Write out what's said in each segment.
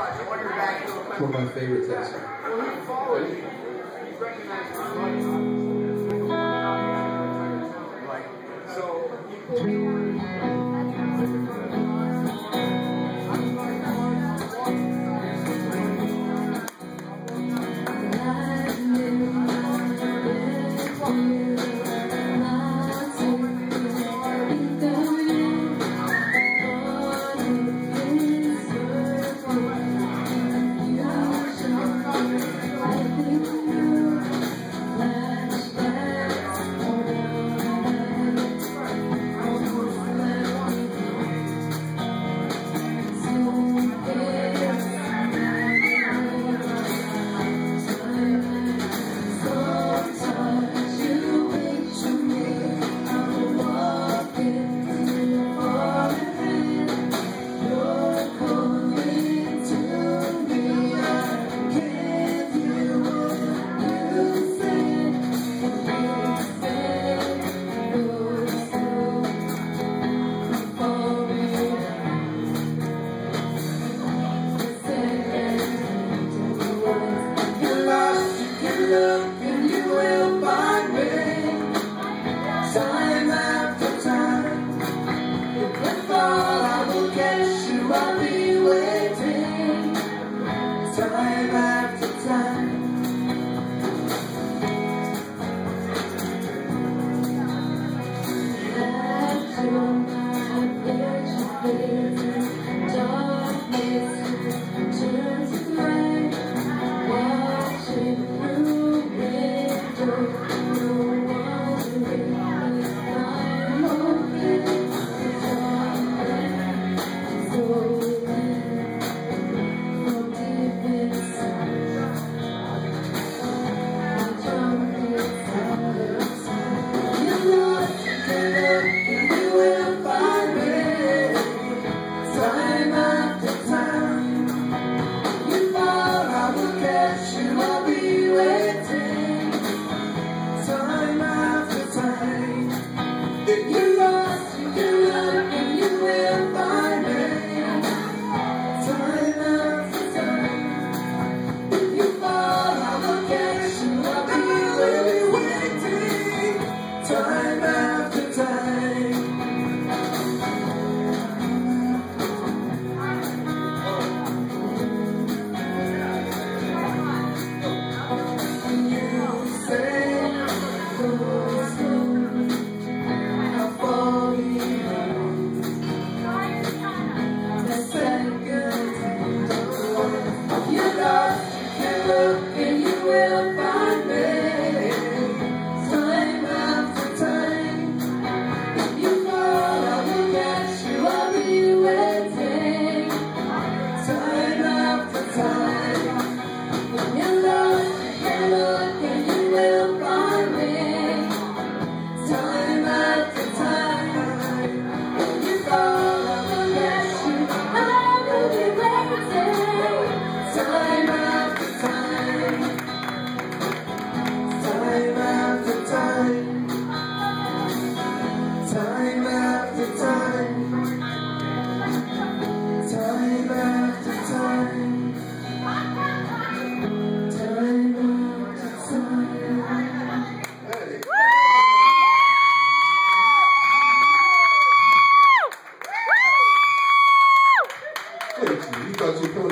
One of my favorites, actually.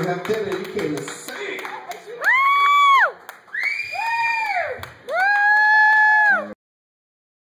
Have you came to